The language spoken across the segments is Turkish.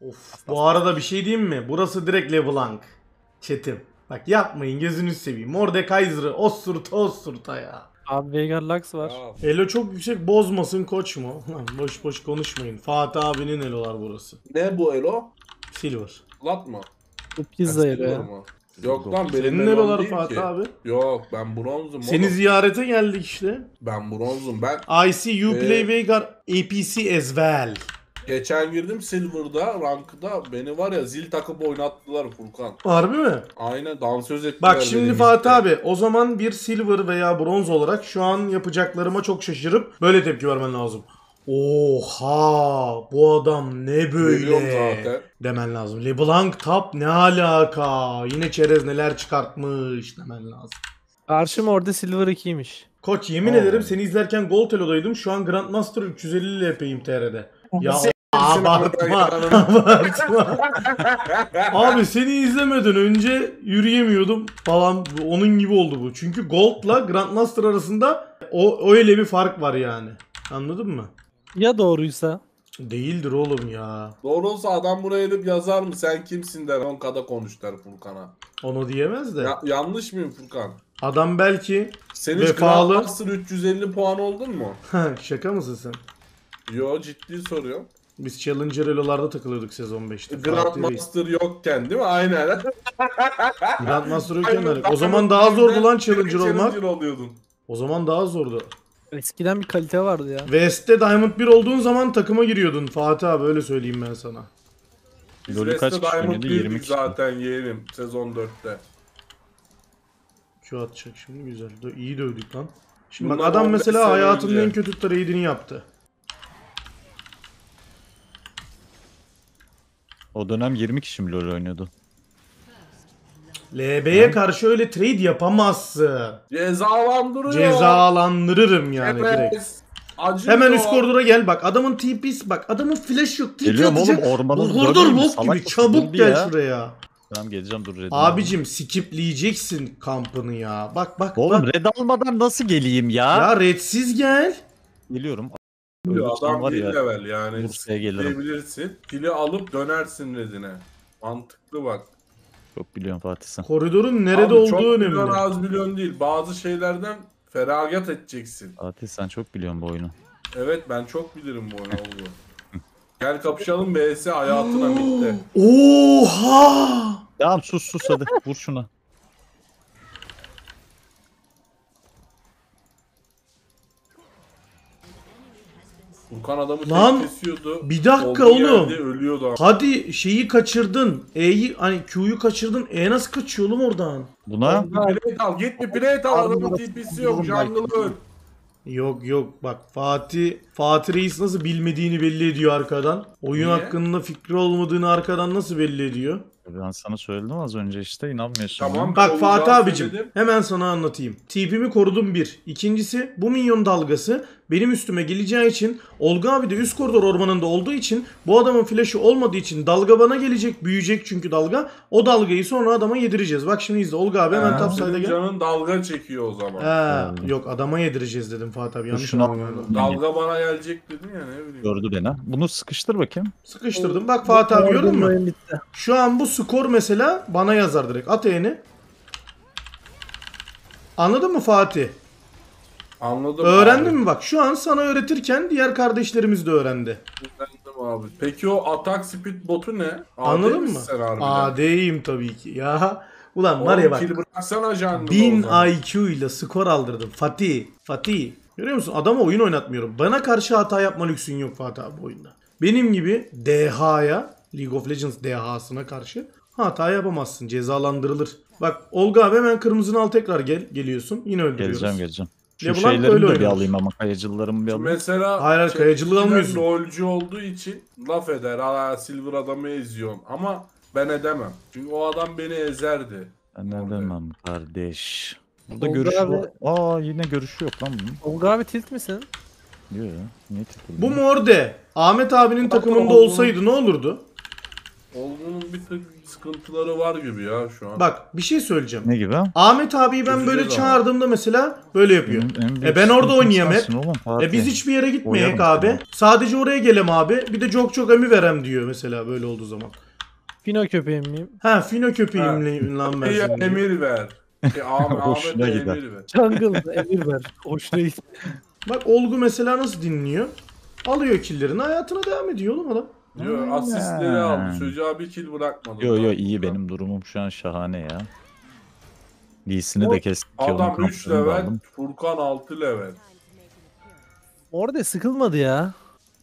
Of bu arada bir şey diyeyim mi? Burası direkt LeBlanc. Çetim. Bak yapmayın gözünü seveyim. Mordekaiser'ı osurta osurta ya. Abi Veigar Lux var. Elo çok yüksek bozmasın koç mu? Lan boş boş konuşmayın. Fatih abinin elolar burası. Ne bu Elo? Silver. Lat mı? Bu pizza yeri? Yok lan benim Senin değil Fatih ki. abi. Yok ben bronzum Seni oğlum. ziyarete geldik işte. Ben bronzum. Ben I see you play Ee, Veigar APC as well. Geçen girdim Silver'da rankda beni var ya zil takıp oynattılar Furkan. Harbi mi? Aynen dansöz ettiler Bak şimdi. Fatih abi o zaman bir silver veya bronz olarak şu an yapacaklarıma çok şaşırıp böyle tepki vermen lazım. Oha bu adam ne böyle zaten. demen lazım. LeBlanc top ne alaka? Yine çerez neler çıkartmış demen lazım. Karşım orada Silver 2'ymiş. Koç yemin Aa. ederim seni izlerken Gold Elo'daydım. Şu an Grandmaster 350 LP'yim TR'de. Ya Sen- abartma abartma. Abi seni izlemeden önce yürüyemiyordum falan. Onun gibi oldu bu. Çünkü Gold'la Grandmaster arasında o öyle bir fark var yani. Anladın mı? Ya doğruysa? Değildir oğlum ya. Doğru olsa adam buraya edip yazar mı sen kimsin der 10k'da konuş der Furkan'a. Onu diyemez de. Ya, yanlış mıyım Furkan? Adam belki Sen hiç Vefalı. Grandmaster 350 puan oldun mu? şaka mısın sen? Yo ciddi soruyorum. Biz Challenger Elo'larda takılıyorduk sezon 5'te. Fatih Reis. Grandmaster yokken değil mi? Aynen. Grandmaster yokken öyle. O zaman daha zordu lan Challenger olmak. Challenger oluyordun. O zaman daha zordu. Eskiden bir kalite vardı ya. West'te Diamond 1 olduğun zaman takıma giriyordun Fatih abi öyle söyleyeyim ben sana. Biz LoL'ü kaç West'te kişi Diamond oynadı? 1'dik 20 kişi. zaten yeğenim sezon 4'te. Q atacak şimdi güzel. Dö- İyi dövdük lan. Şimdi bak Bundan adam 15 mesela sene hayatının önce. en kötü trade'ini yaptı. O dönem 20 kişi mi LoL oynuyordu? LB'ye karşı öyle trade yapamazsın. Cezalandırıyor. Cezalandırırım yani Evet. direkt. Acıyor. Hemen üst koridora gel bak adamın TP'si bak adamın flash yok. TP Geliyorum oğlum atacak. ormanın döneyim, bok salak gibi mısın? çabuk gel ya. şuraya. Tamam geleceğim dur Red'i. Abicim skipleyeceksin kampını ya. Bak bak Oğlum bak. Red almadan nasıl geleyim ya? Ya redsiz gel. Geliyorum. Diyor, Ölürsem Adam var bir ya. level yani. Bursa'ya gelirim. Diyebilirsin. Pili alıp dönersin redine. Mantıklı bak. Çok biliyorum Fatih sen. Koridorun nerede Abi olduğu çok önemli. milyon az milyon değil. Bazı şeylerden feragat edeceksin. Fatih sen çok biliyorsun bu oyunu. Evet ben çok bilirim bu oyunu oldu. Gel kapışalım BS hayatına bitti. Oha! Tamam sus sus hadi vur şuna. Furkan adamı Lan, tek kesiyordu. bir dakika Olduğu oğlum. yerde ölüyordu ama. Hadi şeyi kaçırdın. E'yi hani Q'yu kaçırdın. E nasıl kaçıyor oğlum oradan? Buna Bir plate al. Git bir plate al. Adamın TP'si yok. Jungle öl. Yok yok bak Fatih Fatih Reis nasıl bilmediğini belli ediyor arkadan. Oyun Niye? hakkında fikri olmadığını arkadan nasıl belli ediyor? Ben sana söyledim az önce işte inanmıyorsun. Tamam. Bak Fatih abicim söyledim. hemen sana anlatayım. TP'mi korudum bir. İkincisi bu minyon dalgası benim üstüme geleceği için Olga abi de üst koridor ormanında olduğu için bu adamın flash'ı olmadığı için dalga bana gelecek. Büyüyecek çünkü dalga. O dalgayı sonra adama yedireceğiz. Bak şimdi izle Olga abi hemen top side'a senin gel. Canın dalga çekiyor o zaman. He, yok adama yedireceğiz dedim Fatih abi. Yanlış Şunu anlamadım. Dalga bana gelecek dedin ya ne bileyim. Gördü beni. Bunu sıkıştır bakayım. Sıkıştırdım. Bak Fatih abi gördün mü? Şu an bu skor mesela bana yazar direkt. At eğini. Anladın mı Fatih? Anladım Öğrendin abi. mi bak? Şu an sana öğretirken diğer kardeşlerimiz de öğrendi. Öğrendim abi. Peki o atak speed botu ne? AD Anladın mı? AD'yim tabii ki. Ya ulan var ya bak. bıraksana jungle 1000 o zaman. IQ ile skor aldırdım. Fatih. Fatih. Görüyor musun? Adama oyun oynatmıyorum. Bana karşı hata yapma lüksün yok Fatih abi bu oyunda. Benim gibi DH'ya League of Legends DH'sına karşı hata yapamazsın. Cezalandırılır. Bak Olga abi hemen kırmızını al tekrar gel geliyorsun. Yine öldürüyoruz. Geleceğim geleceğim. Şu LeBlanc öyle şeylerimi de bir oynamış. alayım ama kayıcılarımı bir alayım. Mesela Hayır, hayır, Çelikçiler almıyorsun. LoL'cu olduğu için laf eder. Aa silver adamı eziyorsun. Ama ben edemem. Çünkü o adam beni ezerdi. Ben ne demem kardeş. Burada Oldu görüş abi. var. Aa yine görüşü yok lan bunun. Olga abi tilt misin? Diyor ya. Niye titredim? Bu Morde Ahmet abinin takımında olsaydı ne olurdu? Olgun'un bir tık sıkıntıları var gibi ya şu an. Bak bir şey söyleyeceğim. Ne gibi? Ahmet abiyi ben böyle Çözeceğiz ama. çağırdığımda mesela böyle yapıyor. Benim en büyük E ben orada sıkıntım oynayayım hep. sensin oğlum, Fatih. E biz hiçbir yere gitmeyek Oyarım abi. sana. Sadece oraya gelem abi. Bir de çok çok emi verem diyor mesela böyle olduğu zaman. Fino köpeğim miyim? Ha fino köpeğim lan ben şimdi. emir ver. E, Ahmet, Hoşuna Ahmet'e gider. emir ver. Jungle'da emir ver. Hoşuna git. Bak Olgu mesela nasıl dinliyor? Alıyor killerini hayatına devam ediyor oğlum adam. Diyor asistleri aldı. Çocuğa bir kill bırakmadı. Yo yo iyi benim durumum şu an şahane ya. Lee'sini de kestik. Adam yolun 3 kaplarını da level. Furkan 6 level. Orada sıkılmadı ya.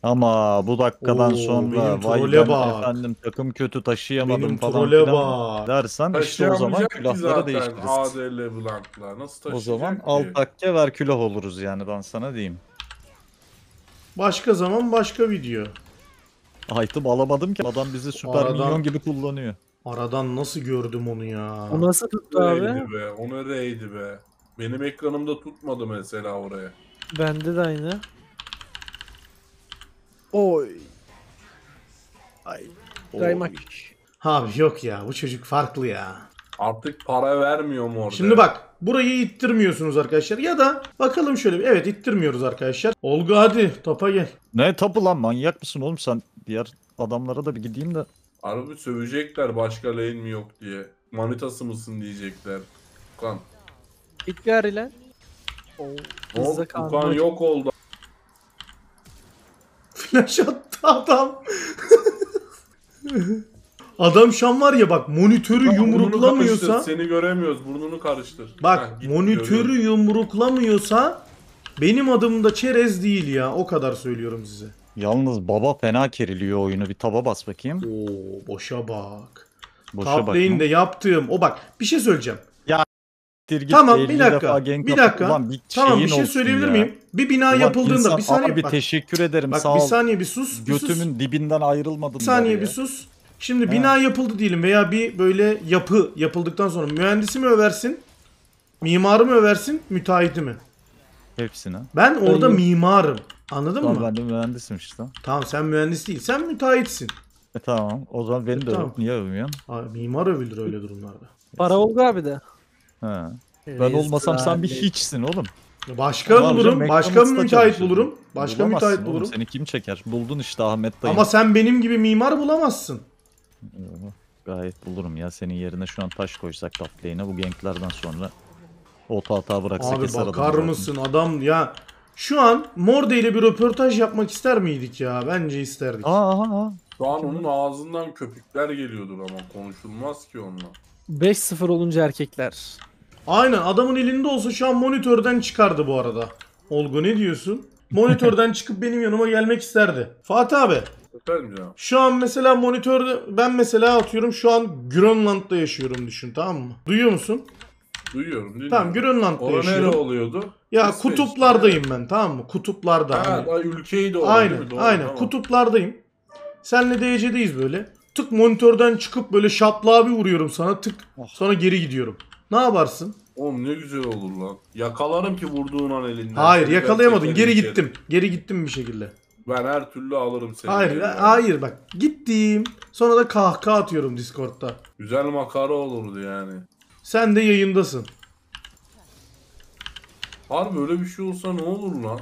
Ama bu dakikadan Oo, sonra benim vay trole ben bak. efendim takım kötü taşıyamadım Benim falan trole filan bak. dersen işte o zaman Taşıyamayacak ki külahları zaten değiştiririz. ADL Blank'la. Nasıl O zaman ki? alt takke ver külah oluruz yani ben sana diyeyim. Başka zaman başka video. Item alamadım ki adam bizi süper Aradan- minyon gibi kullanıyor. Aradan nasıl gördüm onu ya. O nasıl tuttu abi? Reydi be. O ne reydi be. Benim ekranımda tutmadı mesela oraya. Bende de aynı. Oy. Ay. Kaymak. Abi yok ya bu çocuk farklı ya. Artık para vermiyor mu orada? Şimdi bak burayı ittirmiyorsunuz arkadaşlar ya da bakalım şöyle bir evet ittirmiyoruz arkadaşlar. Olgu hadi topa gel. Ne tapu lan manyak mısın oğlum sen? Diğer adamlara da bir gideyim de. Harbi sövecekler başka lane mi yok diye. Manitası mısın diyecekler. Furkan. Git gari lan. Oo. Ne oldu? Hızla Furkan kaldı. yok oldu. Flash attı adam. adam şu an var ya bak monitörü yumruklamıyorsa Seni göremiyoruz. Burnunu karıştır. bak Heh, git, monitörü görüyorum. yumruklamıyorsa benim adımda çerez değil ya o kadar söylüyorum size. Yalnız baba fena keriliyor oyunu. Bir taba bas bakayım. Oo boşa bak. Boşa Top bak. lane'de yaptığım o bak bir şey söyleyeceğim. Git, Tamam, 50 bir dakika, defa gank bir dakika. Ulan bir Tamam bir şey söyleyebilir ya. miyim? Bir bina Ulan yapıldığında insan, bir saniye abi bak, teşekkür ederim bak sağ bir ol. saniye bir sus. Bir sus. Götümün dibinden ayrılmadım. Bir saniye bir ya. sus. Şimdi He. bina yapıldı diyelim veya bir böyle yapı yapıldıktan sonra mühendisi mi översin? Mimarı mı översin? Müteahhiti mi? Hepsini. Ben orada Ben- mimarım. Anladın Tamam mı? ben de mühendisim işte. Tamam sen mühendis değil. Sen müteahhitsin. E tamam. O zaman beni de Tamam. övüp niye övmüyorsun? Aa, mimar övülür öyle durumlarda. Para oldu abi de. He. Ben Reis olmasam sen bir abi. hiçsin oğlum. Başka Var bulurum. Başka McDonald's'ta müteahhit bulurum. Başka Bulamazsın müteahhit oğlum, bulurum. Seni kim çeker? Buldun işte Ahmet dayı. Ama sen benim gibi mimar bulamazsın. Gayet bulurum ya. Senin yerine şu an taş koysak top lane'e bu ganklerden sonra oto hata bıraksa Abi keser bakar adamı mısın adam ya. Şu an Morde ile bir röportaj yapmak ister miydik ya? Bence isterdik. Aa, aa, aa. Şu an onun ağzından köpükler geliyordur ama konuşulmaz ki onunla. 5-0 olunca erkekler. Aynen adamın elinde olsa şu an monitörden çıkardı bu arada. Olgu ne diyorsun? Monitörden çıkıp benim yanıma gelmek isterdi. Fatih abi Ya. şu an mesela monitörde ben mesela atıyorum şu an Grönland'da yaşıyorum düşün tamam mı? Duyuyor musun? Duyuyorum değil Tamam mi? Grönland'da Orada nere yaşıyorum. oluyordu? Ya İsveç. kutuplardayım ben tamam mı? Kutuplarda. Ha, hani. ülkeyi de değil Aynen? Doğru, aynen tamam. kutuplardayım. Senle DC'deyiz böyle. Tık monitörden çıkıp böyle şaplığa bir vuruyorum sana tık Oh. sonra geri gidiyorum. Ne yaparsın? Oğlum ne güzel olur lan. Yakalarım ki vurduğun an elinden. Hayır Seni yakalayamadın. Geri içeri. gittim. Geri gittim bir şekilde. Ben her türlü alırım seni. Hayır hayır bak gittim. Sonra da kahkaha atıyorum Discord'da. Güzel makara olurdu yani. Sen de yayındasın. Harbi öyle bir şey olsa ne olur lan?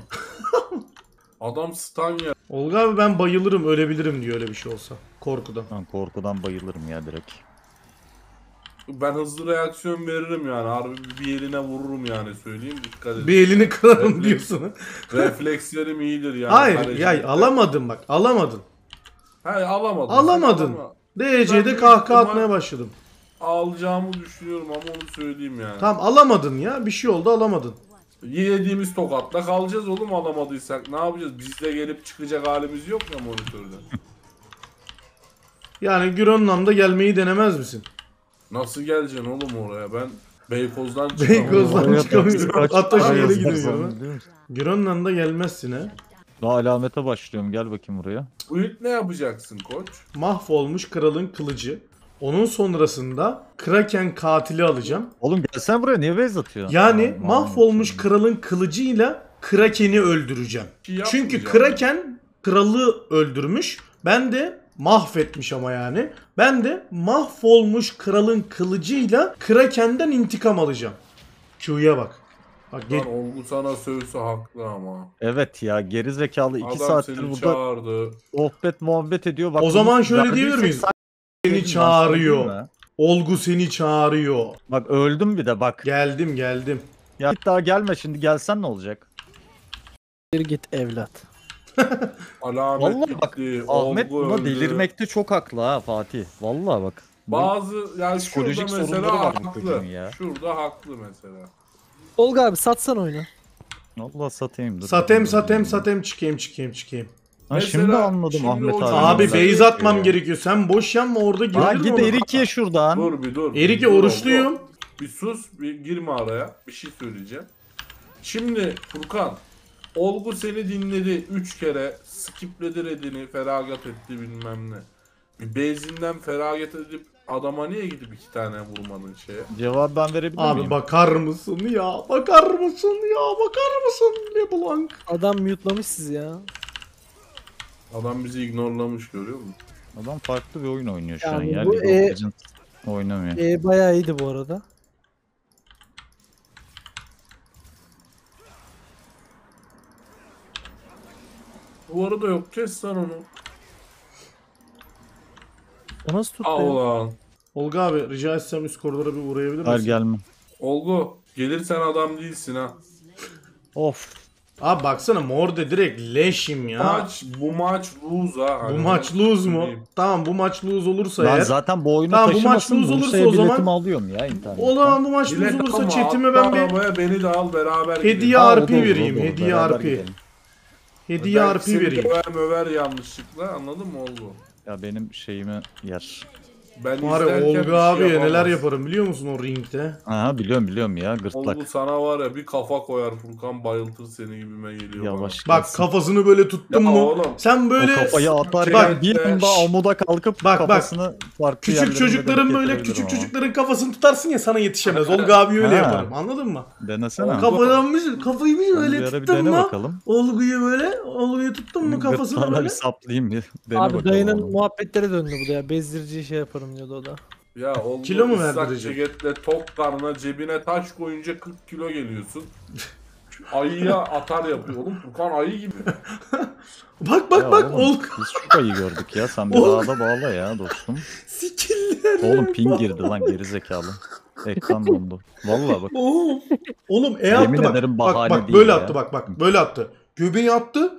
Adam stun yer. Olga abi ben bayılırım ölebilirim diyor öyle bir şey olsa. Korkudan. Ben korkudan bayılırım ya direkt. Ben hızlı reaksiyon veririm yani. Harbi bir yerine vururum yani söyleyeyim. Dikkat edin. Bir elini kırarım Evet. diyorsun. Reflekslerim iyidir yani. Hayır Kalecilikte. ya alamadın bak alamadın. Hayır alamadım. Alamadın. Ama DC'de kahkaha atmaya başladım. Alacağımı düşünüyorum ama onu söyleyeyim yani. Tamam alamadın ya bir şey oldu alamadın. Yediğimiz tokatla kalacağız oğlum alamadıysak. Ne yapacağız? Biz de gelip çıkacak halimiz yok ya monitörde. Yani Grönland'a gelmeyi denemez misin? Nasıl geleceksin oğlum oraya? Ben Beykoz'dan çıkamam. Beykoz'dan çıkamıyorum. Ataşehir'e musun? Grönland'a gelmezsin he. Daha alamete başlıyorum gel bakayım buraya. Bu ilk ne yapacaksın koç? Mahvolmuş kralın kılıcı. Onun sonrasında Kraken katili alacağım. Oğlum gelsen buraya niye base atıyorsun? Yani Aman mahvolmuş kralın kılıcıyla Kraken'i öldüreceğim. Şey Çünkü. Kraken kralı öldürmüş. Ben de Mahvetmiş ama yani. Ben de mahvolmuş kralın kılıcıyla Kraken'den intikam alacağım. Q'ya bak. Bak Lan Olgu sana sövse haklı ama. Evet ya geri zekalı 2 Adam saattir seni burada çağırdı. sohbet muhabbet ediyor. Bak O zaman şöyle diyebilir miyiz? sen- seni çağırıyor. Olgu seni çağırıyor. Bak öldüm bir de bak. Geldim geldim. Ya git daha gelme şimdi gelsen ne olacak? Bir git evlat. Alamet Vallahi bak, gitti. Ahmet buna öldü. delirmekte çok haklı ha Fatih. Vallahi bak. Bazı yani Psikolojik şurada sorunları mesela var bu haklı. çocuğun ya. Şurada haklı mesela. Olga abi satsan oyunu. Allah satayım dur. Satem satem satem çıkayım çıkayım çıkayım. Ha, Mesela şimdi anladım şimdi Ahmet o abi. Abi base atmam gerekiyor. gerekiyor. Sen boş yanma orada Ha girelim git ona. erik ye şuradan. Dur bir dur. Erik bir ye dur oruçluyum. Olgu. Bir sus bir girme araya. Bir şey söyleyeceğim. Şimdi Furkan Olgu seni dinledi. Üç kere skipledi redini, feragat etti bilmem ne. Bir bezinden feragat edip adama niye gidip iki tane vurmadın şeye? Cevap ben verebilir Abi miyim? bakar mısın ya? Bakar mısın ya? Bakar mısın LeBlanc? Adam mute'lamış sizi ya. Adam bizi ignorlamış görüyor musun? Adam farklı bir oyun oynuyor şu Yani an ya. bu e- oynamıyor. E bayağı iyiydi bu arada. Bu arada yok kes sen onu. O nasıl tuttu ya? ulan. Olga abi rica etsem üst koridora bir uğrayabilir Hayır misin? gelme. Olgu gelirsen adam değilsin ha. Of. Abi baksana Morde direkt leşim ya. Maç bu maç lose ha. bu Hani maç onu lose mu? söyleyeyim. Tamam bu maç lose olursa Ben eğer. zaten bu oyunu Tamam, bu maç taşımasın. lose olursa Bursa'ya o zaman- biletimi alıyorum ya internetten. O zaman bu maç lose Bilet olursa alma, chatime atla ben bir arabaya, beni de al beraber Hediye gidelim. Ha, RP olur, vereyim, hediye beraber RP. gidelim. Hediye Belki RP seni vereyim. döver möver yanlışlıkla anladın mı Olgu? Ya benim şeyimi yer. Ben Var ya izlerken bir Olga şey abiye neler yapamaz. yaparım biliyor musun o ringde? Aha biliyorum biliyorum ya gırtlak. Olgu sana var ya bir kafa koyar Furkan bayıltır seni gibime geliyor Yavaş Bak gelsin. kafasını böyle tuttun Ya mu? oğlım. Sen O böyle kafayı atar Bak, ya bir anda amuda kalkıp Bak, bak. kafasını farklı küçük çocukların denk böyle getirebilirim küçük ama. çocukların kafasını tutarsın ya sana yetişemez. Olga abi öyle Ha. yaparım. Anladın mı? Denesene. Olga- Kafadan bir kafayı bir Sen bir böyle ara bir tuttun dene mu? bakalım. Olguyu böyle, Olguyu tuttun mu kafasını Gırtlağına böyle? bir saplayayım bir. Dene Abi bakalım dayının oğlum. muhabbetlere döndü bu da ya. Bezdirici şey yaparım diyordu o da. Ya Olgu Kilo mu ıslak verdirecek? ceketle tok karnına cebine taş koyunca 40 kilo geliyorsun. Ayıya atar yapıyor oğlum. Furkan ayı gibi. Bak bak Ya bak oğlum, Olgu Biz çok ayı gördük ya. Sen bir Oğlum. dağda bağla ya dostum. sikiller. Oğlum ping girdi lan geri zekalı. Ekran dondu. Vallahi bak. Oğlum, oğlum e Yemin attı bak. ederim Bak bak değil böyle ya. attı bak bak böyle attı. Göbeği attı.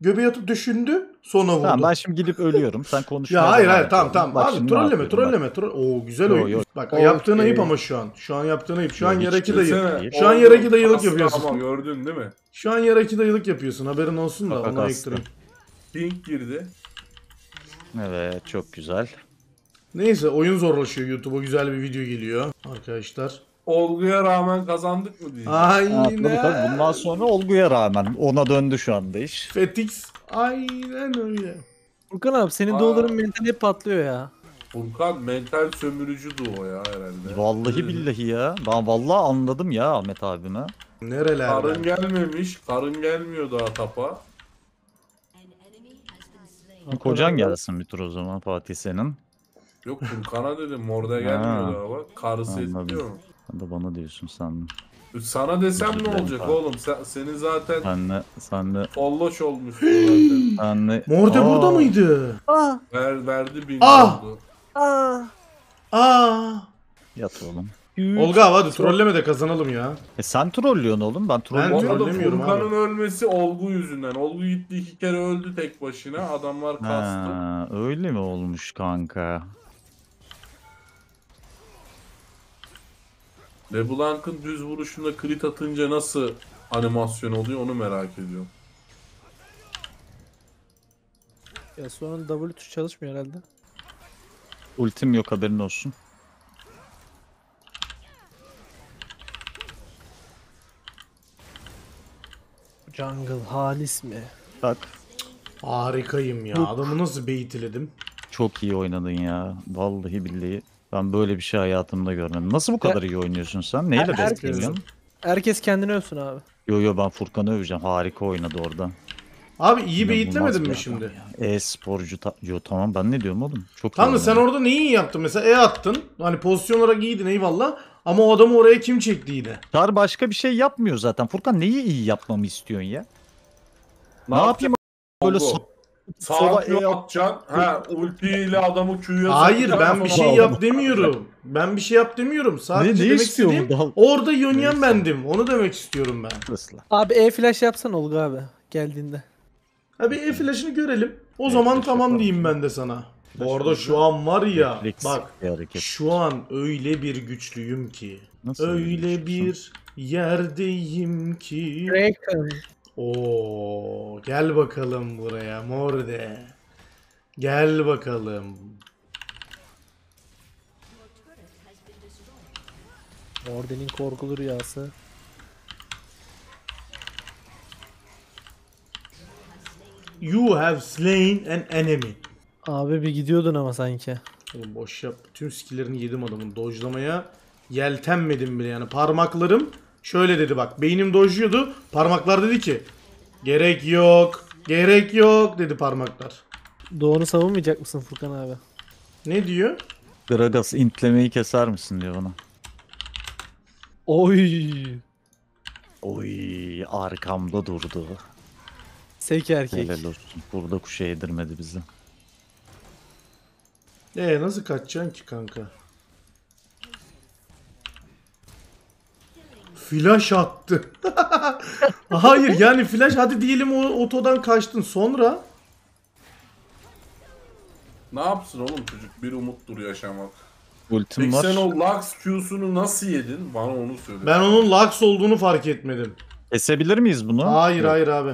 Göbeği atıp düşündü. Sonra vurdu. Tamam ben şimdi gidip ölüyorum. Sen konuş. Ya hayır hayır tamam tamam. Bak Abi trolleme trolleme. Tro Oo güzel Yo, oyun. yo. Bak Okey. yaptığın ayıp ama şu an. Şu an yaptığın ayıp. Şu an yaraki dayı. Şu an yaraki dayılık yapıyorsun. Ama gördün değil mi? Şu an yaraki dayılık yapıyorsun. Haberin olsun da onu ayıktırayım. Pink girdi. Evet çok güzel. Neyse oyun zorlaşıyor. YouTube'a güzel bir video geliyor. Arkadaşlar. Olgu'ya rağmen kazandık mı diyeceğim. Ha, tabii, Aynen. tabii. Bundan sonra olguya rağmen ona döndü şu anda iş. Fetix. Aynen öyle. Furkan abi senin Aa. doğuların mentali hep patlıyor ya. Furkan mental sömürücü o ya herhalde. Vallahi billahi ya. Ben vallahi anladım ya Ahmet abime. Karın Nerelerden? gelmemiş. Karın gelmiyor daha tapa. Kocan gelsin bir tur o zaman Fatih senin. Yok Furkan'a dedim Morde gelmiyor Ha. daha bak. Karısı Anladım. etmiyor. Sen de bana diyorsun sandım. Sana desem ne olacak abi. oğlum? Sen, senin zaten Senle, senle, folloş olmuşsun zaten. senle. Morde Aa, burada mıydı? Aa, Ver, verdi bin Ah! oldu. aa. Aa. Yat oğlum. Olga hadi trolleme de kazanalım ya. E sen trollüyorsun oğlum. Ben Ben Bu trollüyorum. arada trollemiyorum Furkan'ın ölmesi Olgu yüzünden. Olgu gitti iki kere öldü tek başına. Adamlar kastı. Ha, öyle mi olmuş kanka? LeBlanc'ın düz vuruşunda crit atınca nasıl animasyon oluyor onu merak ediyorum. Ya sonra W tuş çalışmıyor herhalde. Ultim yok haberin olsun. Jungle halis mi? Bak Harikayım ya. Adamı nasıl beyitledim? çok iyi oynadın ya. Vallahi billahi. Ben böyle bir şey hayatımda görmedim. Nasıl bu kadar iyi oynuyorsun sen? Neyle Her- besleniyorsun? Herkes kendini övsün abi. Yo yo ben Furkan'ı öveceğim. Harika oynadı orada. Abi iyi beyitlemedin mi şimdi? E-sporcu ta- Yo tamam ben ne diyorum oğlum? Çok iyi Tamam da sen oynadı. orada neyi iyi yaptın? Mesela E attın. Hani pozisyon olarak iyiydin eyvallah. Ama o adamı oraya kim çekti yine? Çar başka bir şey yapmıyor zaten. Furkan neyi iyi yapmamı istiyorsun ya? Ne, yapayım böyle? Sa- Sağ sola Q E atacaksın. Ha ultiyle adamı Q'ya Hayır sokacaksın, ben bir sonra şey yap demiyorum. Ben bir şey yap demiyorum. Sadece ne demek istiyor bu istediğim dal? orada yönyen bendim. Onu demek istiyorum ben. Isla. Abi E flash yapsana Olga abi geldiğinde. Ha bir E flash'ını görelim. O E zaman flash tamam yapalım. diyeyim ben de sana. Bu arada şu an var ya Refleks bak bir hareket. şu an öyle bir güçlüyüm ki. Nasıl Öyle bir yerdeyim ki. Draken. Oo, gel bakalım buraya morde. Gel bakalım. Morden'in korkulu rüyası. You have slain an enemy. Abi bir gidiyordun ama sanki. Oğlum boş yap. Tüm skill'lerini yedim adamın. Dojlamaya yeltenmedim bile yani. Parmaklarım şöyle dedi bak. Beynim dojluyordu. Parmaklar dedi ki gerek yok. Gerek yok dedi parmaklar. Doğunu savunmayacak mısın Furkan abi? Ne diyor? Gragas intlemeyi keser misin diyor bana. Oy. Oy arkamda durdu. Sek erkek. Helal olsun. Burada kuşa yedirmedi bizi. Ee nasıl kaçacaksın ki kanka? Flash attı. Hayır yani flash hadi diyelim o otodan kaçtın sonra Ne yapsın oğlum çocuk? Bir umuttur yaşamak. Ultim Peki var. sen o Lux Q'sunu nasıl yedin? Bana onu söyle. ben onun Lux olduğunu fark etmedim. Kesebilir miyiz bunu? Hayır Yok. hayır abi.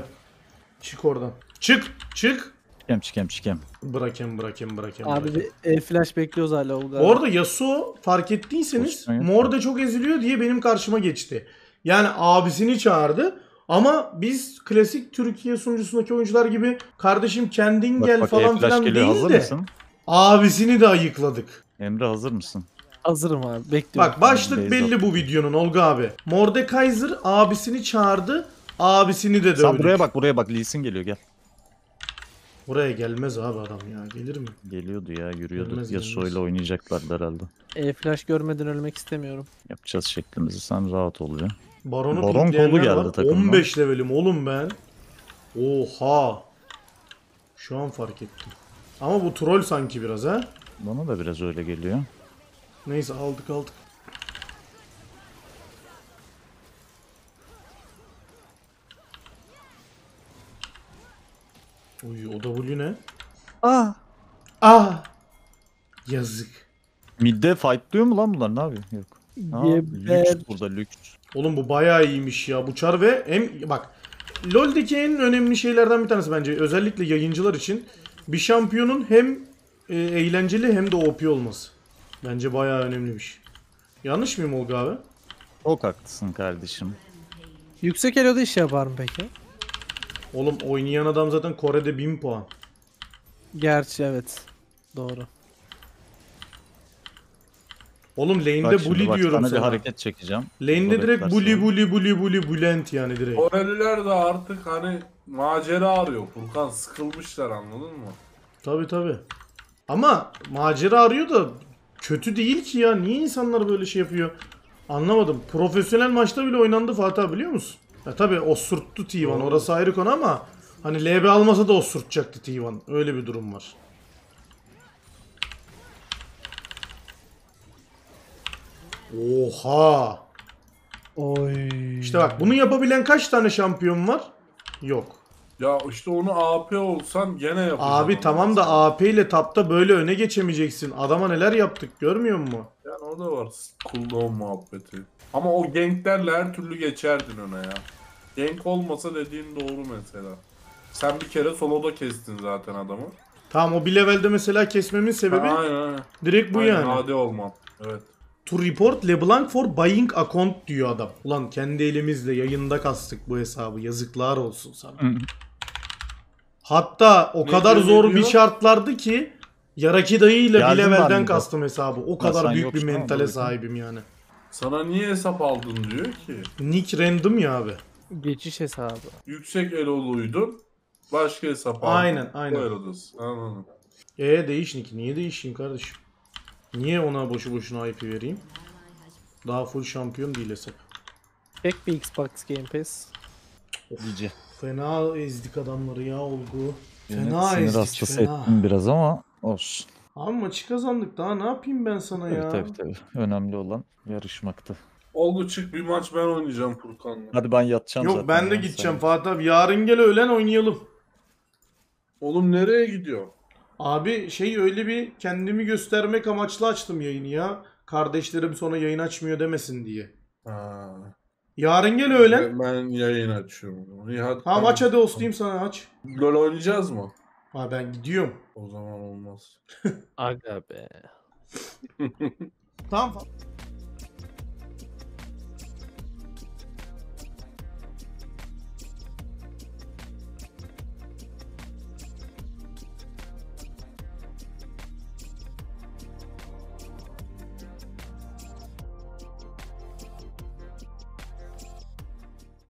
Çık oradan. Çık çık. Çıkem çıkem çıkem. Bırakayım bırakayım bırakayım. Abi bırakayım. bir E flash bekliyoruz hala Olga. Orada Yasuo fark ettiyseniz Mor da çok eziliyor diye benim karşıma geçti. Yani abisini çağırdı. Ama biz klasik Türkiye sunucusundaki oyuncular gibi kardeşim kendin Bak gel bak falan filan geliyor. değil Hazır de mısın? abisini de ayıkladık. Emre hazır mısın? Hazırım abi bekliyorum. Bak başlık Beyza. belli bu videonun Olga abi. Mordekaiser abisini çağırdı. Abisini de dövdük. Sen buraya bak buraya bak Lee Sin geliyor gel. Buraya gelmez abi adam ya. Gelir mi? Geliyordu ya yürüyordu. Gelmez, gelmez. ile oynayacaklardı herhalde. E flash görmeden ölmek istemiyorum. Yapacağız şeklimizi sen rahat ol ya. Baron'u Baron kolu geldi var. takımdan. 15 levelim oğlum ben. Oha. Şu an fark ettim. Ama bu troll sanki biraz ha. Bana da biraz öyle geliyor. Neyse aldık aldık. Uy o W ne? Ah. Ah! Yazık. Midde fightlıyor mu lan bunlar ne yapıyor? Yok. Aa, Geber. lüks burada lüks. Oğlum bu bayağı iyiymiş ya. Bu çar ve hem bak LoL'deki en önemli şeylerden bir tanesi bence özellikle yayıncılar için bir şampiyonun hem e, eğlenceli hem de OP olması. Bence bayağı önemliymiş. Yanlış mıyım Olga abi? Çok haklısın kardeşim. Yüksek eloda iş yapar mı peki? Oğlum oynayan adam zaten Kore'de 1000 puan. Gerçi evet. Doğru. Oğlum lane'de Bak şimdi bully bak diyorum sana bir sana. hareket çekeceğim. Lane'de direkt bully beklersen. bully bully bully bulent yani direkt. Koreliler de artık hani macera arıyor. Furkan sıkılmışlar anladın mı? Tabi tabi. Ama macera arıyor da kötü değil ki ya. Niye insanlar böyle şey yapıyor? Anlamadım. Profesyonel maçta bile oynandı Fatih biliyor musun? Ya tabi osurttu T1 Doğru. orası ayrı konu ama hani LB almasa da osurtacaktı T1. Öyle bir durum var. Oha. Oy. İşte bak bunu yapabilen kaç tane şampiyon var? Yok. Ya işte onu AP olsan gene yapacaksın. Abi tamam da AP ile tapta böyle öne geçemeyeceksin. Adama neler yaptık görmüyor musun? O da var cooldown muhabbeti. Ama o ganklerle her türlü geçerdin öne ya. Gank olmasa dediğin doğru mesela. Sen bir kere soloda kestin zaten adamı. Tamam o bir levelde mesela kesmemin sebebi Ha, aynen aynen. direkt bu Aynen, yani. Adi olmam. Evet. To report LeBlanc for buying account diyor adam. Ulan kendi elimizle yayında kastık bu hesabı. Yazıklar olsun sana. Hı. Hatta o Ne kadar diyor, zor ne bir diyor? şartlardı ki Yaraki dayıyla Geldin levelden bari kastım hesabı. O kadar sen büyük bir yoksun ama mentale doğru. sahibim yani. Sana niye hesap aldın diyor ki. Nick random ya abi. Geçiş hesabı. Yüksek eloluydun. Başka hesap aldım. Aynen aynen. Royal odası. Anladım. E değiş Nick. Niye değişeyim kardeşim? Niye ona boşu boşuna IP vereyim? Daha full şampiyon değil hesap. Tek bir Xbox Game Pass. GG. Fena ezdik adamları ya Olgu. Fena sinir ezdik hastası fena. ettim biraz ama olsun. Abi maçı kazandık daha ne yapayım ben sana Tabii ya? tabii tabii. Önemli olan yarışmaktı. Olgu çık bir maç ben oynayacağım Furkan'la. Hadi ben yatacağım Yok zaten. ben de ya, gideceğim sen- Fatih abi. Yarın gel öğlen oynayalım. Oğlum nereye gidiyor? Abi şey öyle bir kendimi göstermek amaçlı açtım yayını ya. Kardeşlerim sonra yayın açmıyor demesin diye. Ha. Yarın gel öğlen. Ben, ben yayın açıyorum. Hadi, Ha maç hadi hostlayayım sana aç. LoL oynayacağız mı? Ha ben gidiyorum. O zaman olmaz. Aga be. Tamam.